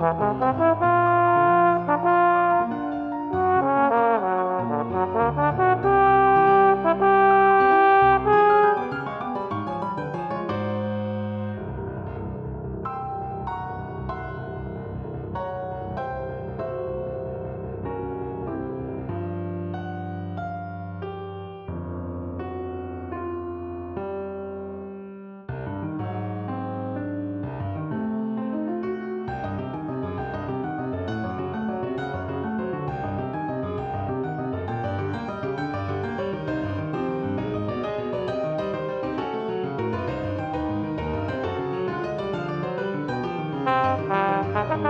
Mm-hmm.